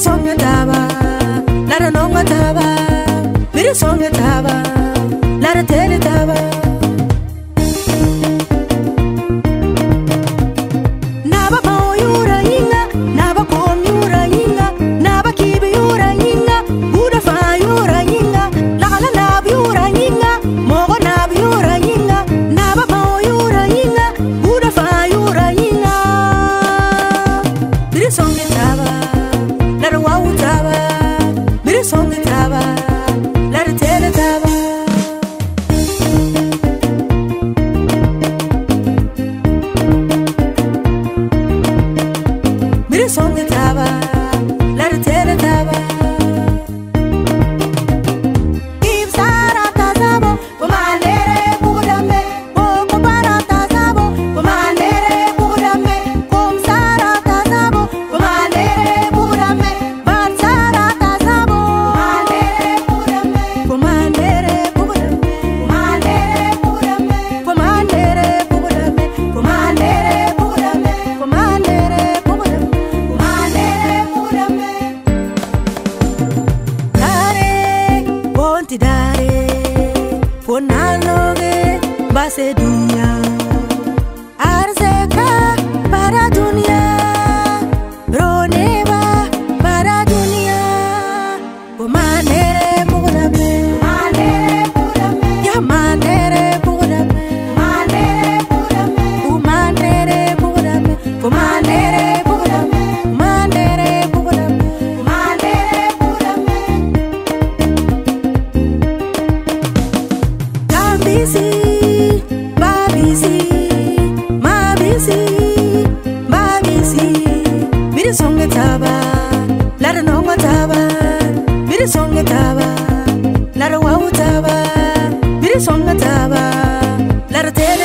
son yo estaba, claro no mataba, pero son yo estaba. son de clava. na base basedunya taba lara nongo taba biri songe taba lara wawu taba biri songe taba lara tere